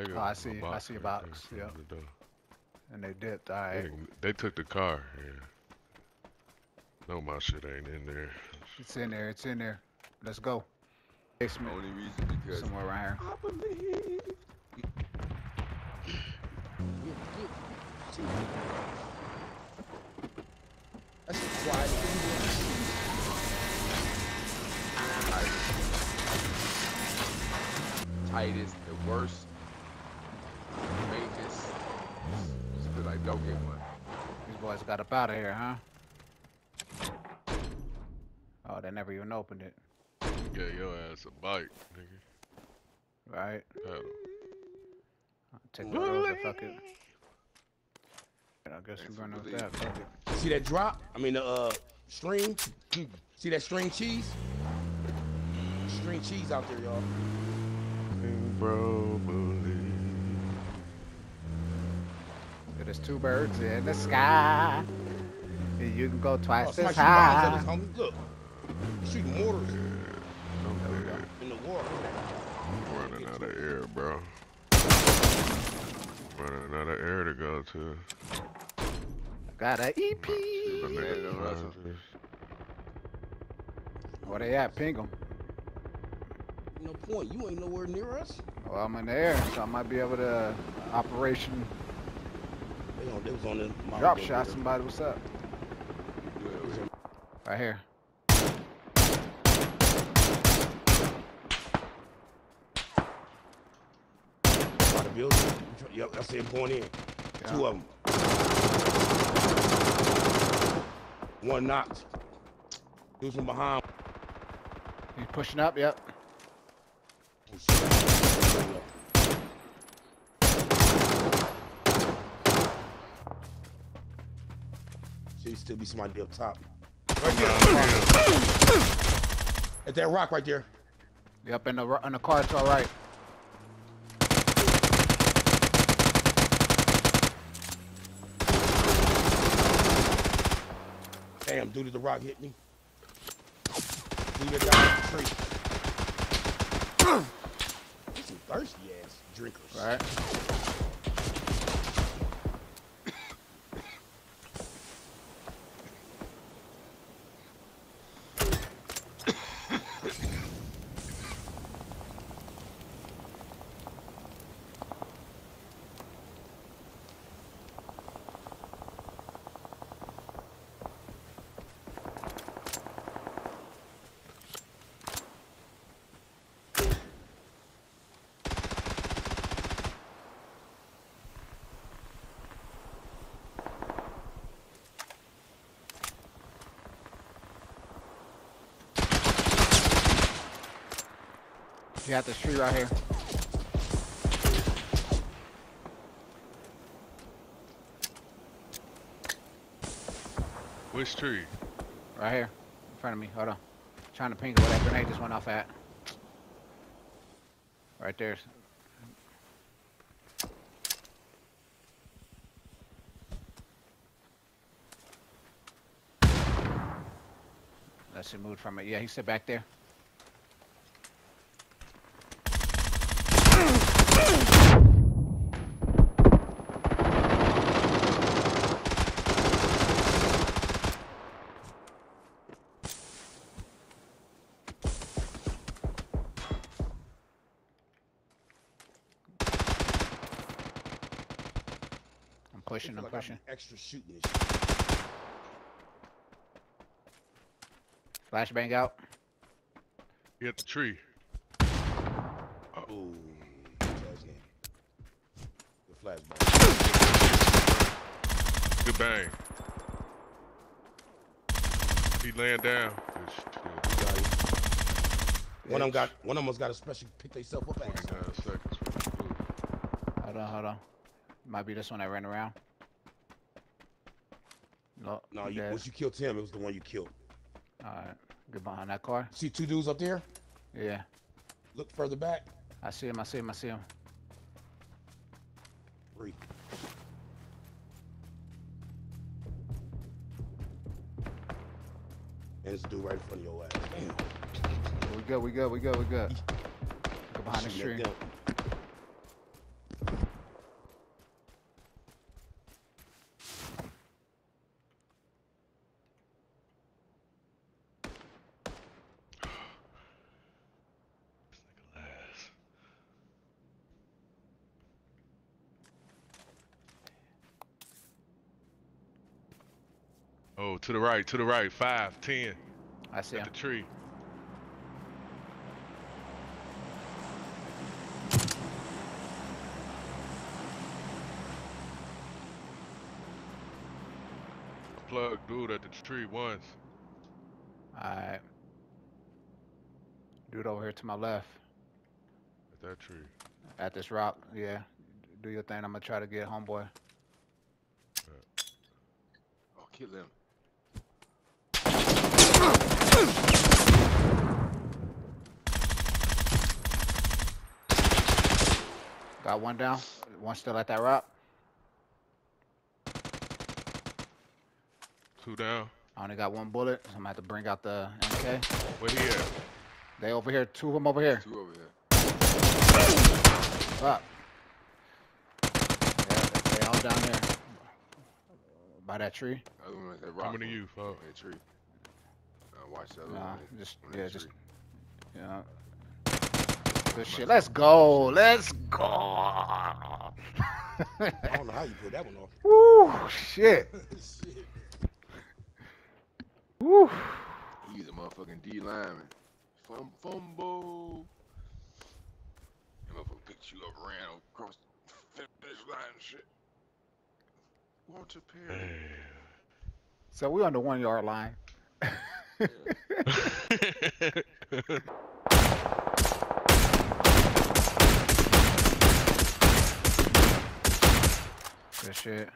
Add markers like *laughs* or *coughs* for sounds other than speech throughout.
They got Oh, I see- I see a box, there in yep. the. And they dipped. They, Alright. didn't- they took the car. Yeah. No, my shit ain't in there. It's in there. It's in there. Let's go. Basement. Only reason because Somewhere around here. I believe. That's a quiet Tightest, the worst, Just because get one. These boys got up out of here, huh? Oh, they never even opened it. Get your ass a bike, nigga. Right? Pedal. Take one of those and fuck it. I guess we're running with that. Fuck it. See that drop? I mean the uh string. See that string cheese? String cheese out there, y'all. Bro, believe. There's two birds in the sky. And you can go twice Oh, as somebody shooting bombs at high. us, homie. Look. He's shooting mortars I'm oh, in the water. I'm running out of air, bro. Running out of air to go to. Got an EP. The nigga Yeah, no, that's- drivers. Where they at? Ping them. No point. You ain't nowhere near us. Well, I'm in the air, so I might be able to Operation They, on, they was on the mountain Drop Shot. there. Somebody, what's up? It was in- Right here. by the building. Yep, that's him going in. Two of them. One knocked. He was from behind. He's pushing up. Yep. Oh, Oh, still be somebody up top. Right there. At that rock right there. Yep. In the in the car to our right. Damn, dude at the rock hit me. Dude that down the tree. Some thirsty ass drinkers. Right. You got this tree right here. Which tree? Right here. In front of me. Hold on. Trying to ping where that grenade just went off at. Right there. Unless he moved from it. Yeah, he sit back there. I'm pushing, I'm Feel like I be pushing. Extra shooting this shit. Flashbang out. He at the tree. Ooh. Jazz game. The flashbang. Good bang. He laying down. Good shit. Got it. One of them got one of them must got a special pick themselves up ass. 29 seconds. for the food. Hold on, hold on. Might be this one that ran around. No, No, you, once you killed him, it was the one you killed. Alright, get behind that car. See two dudes up there? Yeah, Look further back. I see him, I see him, I see him. Three. And it's a dude right in front of your ass. Damn. We good, we good, we good, we good. Go behind the tree. To the right, to the right. Five, ten. I see At him. the tree. Plug dude at the tree once. Alright. Dude over here to my left. At that tree. At this rock. Yeah. Do your thing. I'm gonna try to get homeboy. Oh, kill him. Got one down. One still at that rock. Two down. I only got one bullet. So I'm gonna have to bring out the MK. Where he at? They over here. Two of them over here. Two over here. Fuck. Yeah, they all down there. By that tree. Other one at. Coming to you, fuck. On that tree. Uh, watch that Nah, just yeah, just yeah. Good shit. Let's go. Let's go. I don't know how you pulled that one off. *laughs* Woo, shit. *laughs* Shit. Woo. He's a motherfucking D lineman. Fum fumble. That motherfucker picked you up, ran across the finish line and shit. Walter Perry. Damn. So we on the one yard line. Good shit.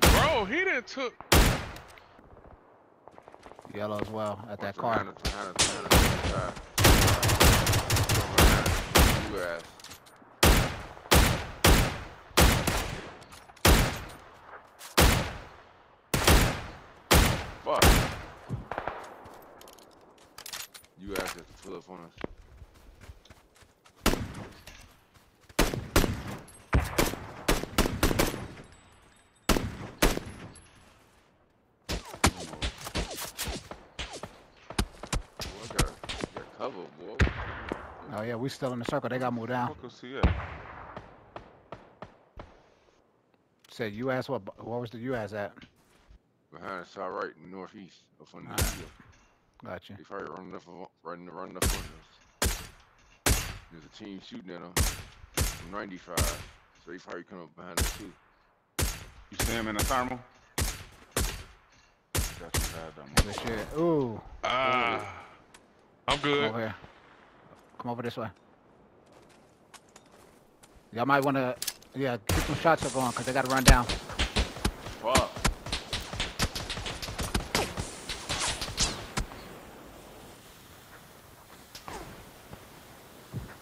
Bro, he done took. Yellow as well at that Watch car. behind us, behind us, behind us, behind us. UAZ. Fuck. UAZ has to pull up on us. Boy, I got, got cover, boy. Oh yeah, we still in the circle. They got moved down. Fuck. Said you asked what? What was the UAZ at? Behind us, side right, northeast of on the Alright. hill. Got you. They probably running up, on- running, running up on us. There's a team shooting at them from 95, so they probably come up behind us too. You see him in the thermal? Got you bad though. Good shit. Ooh. Ah. I'm Come good. Over here. Come over this way. Y'all might want to, yeah, keep some shots up going because they got to run down. Fuck.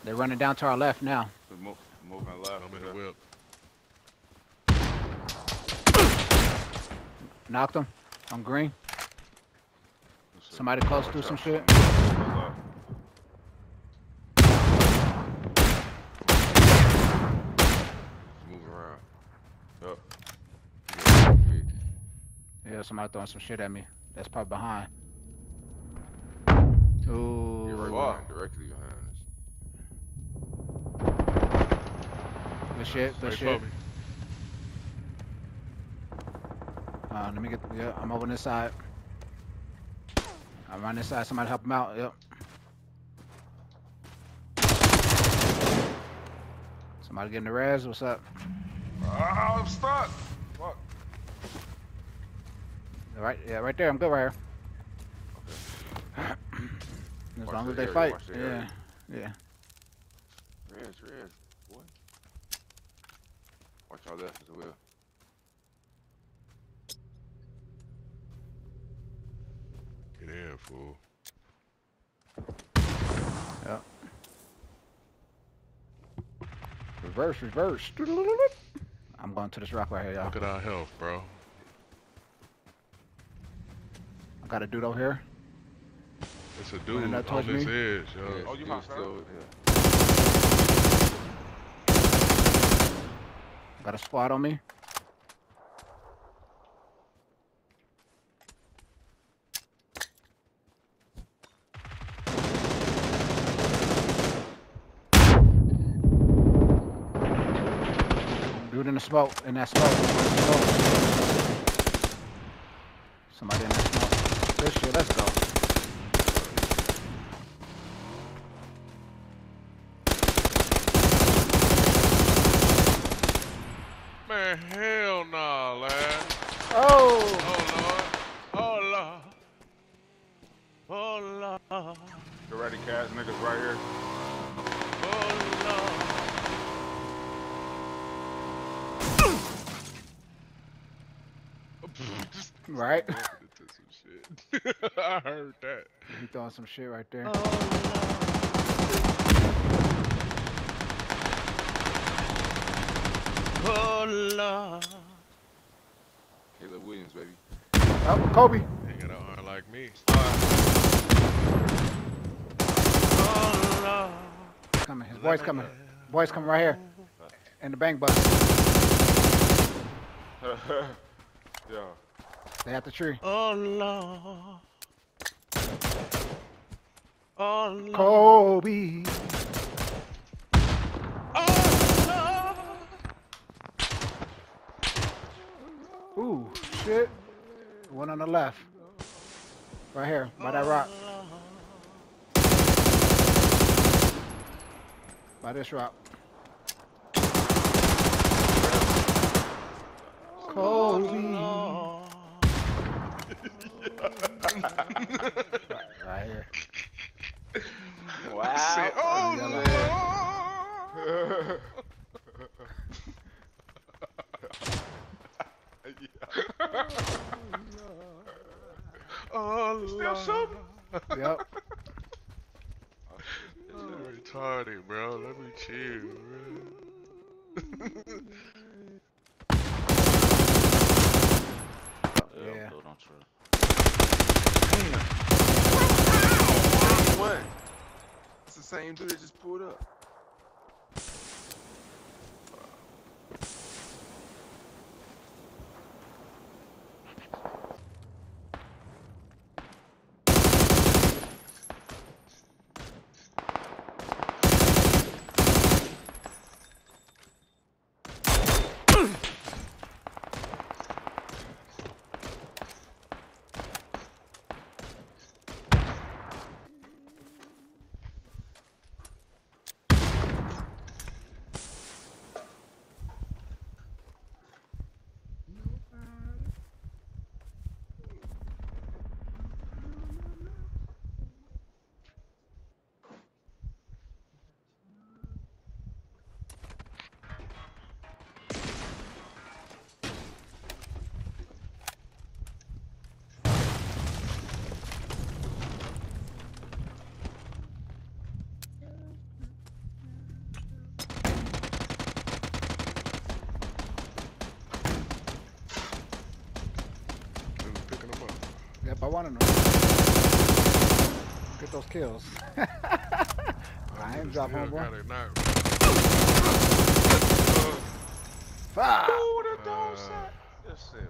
They're running down to our left now. We move, moving left. I'm in the whip. Knocked them on green. Somebody close do some shit. Hold up. Moving around. Yup. Yeah, Yeah, somebody throwing some shit at me. That's probably behind. Ooh. You're right behind, directly behind us. Good shit. Good Wait shit. Uh, let me get. Yeah, I'm over this side. I'm on this side. Somebody help him out. Yep. Somebody getting the res. What's up? Ah, I'm stuck. Fuck. Right. Yeah, right there. I'm good right here. as Watch long the as they area, fight. the Yeah. area. Yeah. Res, res, boy. Watch our left as well. Get in, fool. Reverse. Reverse. I'm going to this rock right here, y'all. Look at our health, bro. I got a dude over here. It's a dude that on this me. edge, yo. Yeah, oh, you still, yeah. Got a squad on me. Dude in the smoke, in that smoke. Somebody in that smoke. Good shit, let's go. I heard that. He throwing some shit right there. Oh, Lord. Caleb Williams, baby. Oh, Kobe. Ain't got an arm like me. Coming. His boy's coming. Boy's coming right here. In the bank bus. *laughs* yeah. They at the tree. Oh, Lord. Oh, Lord. Kobe. Oh, Ooh, shit. One on the left. Right here, by that rock. By this rock. Kobe. *laughs* right, right here. Say, oh, Yellow. Lord. *laughs* Oh, Lord. Yep. You're retarded, bro. Let me chill, bro. *laughs* Yeah. Dude, don't trip. What? Same dude that just pulled up. Want to know. Get those kills. *laughs* I ain't drop Still homeboy. got it knocked. Fuck. Ooh, the dog Uh, shot. That's it,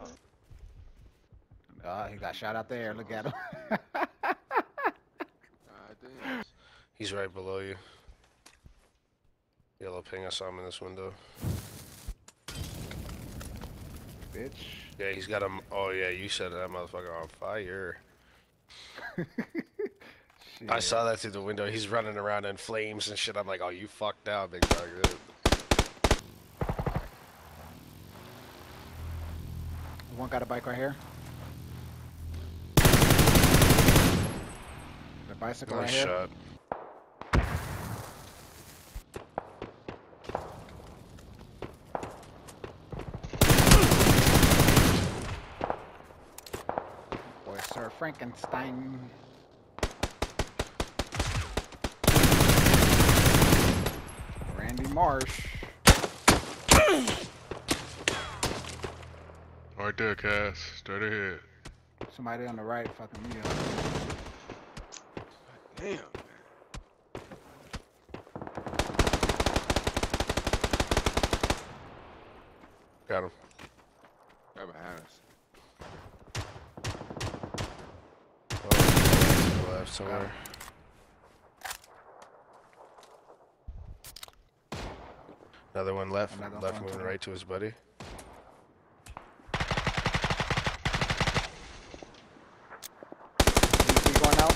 bro. Oh, he got shot out there. Look at him. He's right below you. Yellow ping, I saw him in this window. Bitch. Yeah, he's got him. Oh, yeah, you said that motherfucker on fire. *laughs* I saw that through the window. He's running around in flames and shit. I'm like, oh, you fucked out, big dog. One got a bike right here. The bicycle right Nice here. shot. Boy, Frankenstein. Randy Marsh. Right there, Cass. Straight ahead. Somebody on the right fucking me up. Damn. man. Got him. Right behind us. Oh, to the left somewhere. Another one left. Another left one moving right to his buddy. DP going out.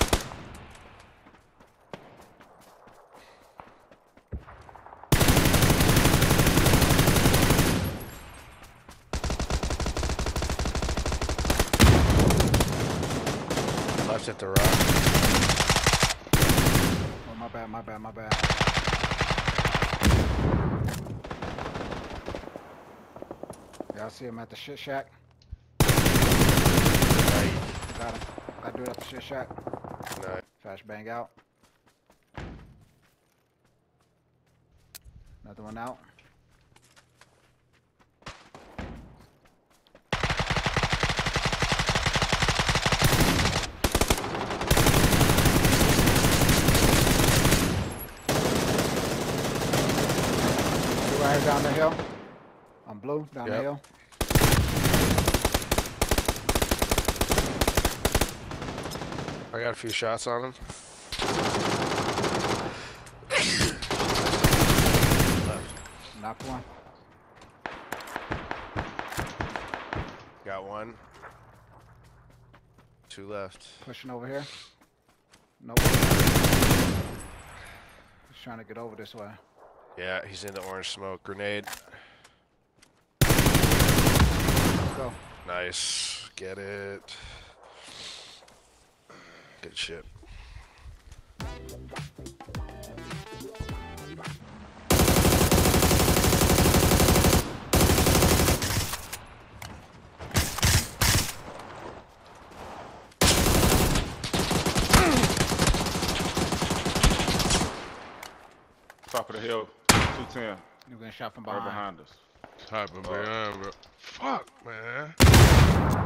Left at the rock. Oh, my bad, my bad, my bad. Yeah, I see him at the shit shack. Right. Got him. Got dude at the shit shack. Nice. Flash bang out. Another one out. Right down the hill. I'm blue down the hill. I got a few shots on him. Knocked one. Got one. Two left. Pushing over here. Nope. He's trying to get over this way. Yeah, he's in the orange smoke. Grenade. Let's go. Nice. Get it. Good shit. Top of the hill, 210, You're gonna shot from behind. right behind. behind us. Typing oh. behind, bro. Fuck, man.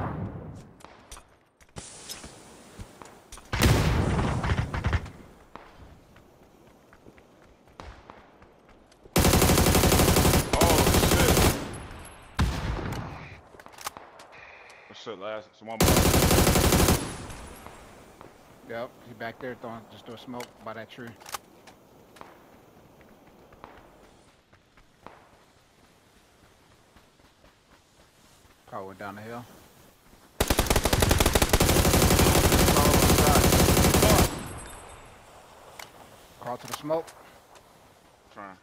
Shit, last, it's one. Yep, he back there throwing just throw smoke by that tree. Car went down the hill. Crawl to the smoke. Trying.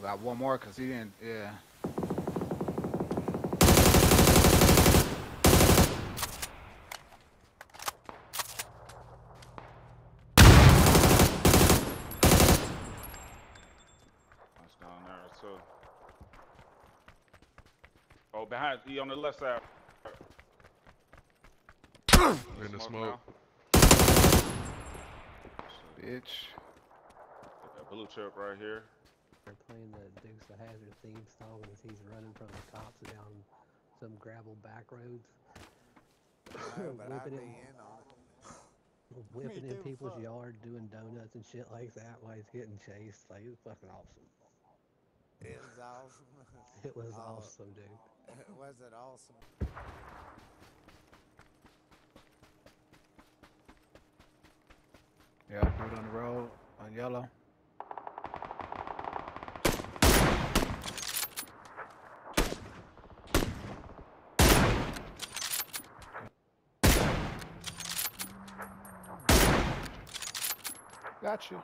We got one more because he didn't. Yeah. That's down there too. Oh, behind, he on the left side. In the smoke. now. Bitch. That blue chip right here. They're playing the Dukes of Hazzard theme song as he's running from the cops down some gravel back roads. No, *coughs* but I'd whipping be it, in on uh, *coughs* it. whipping in people's fuck. yard, doing donuts and shit like that while he's getting chased. Like it was fucking awesome. It was awesome. *laughs* It was Oh. awesome, dude. was it awesome? Yeah, dude on the road on yellow. Got you.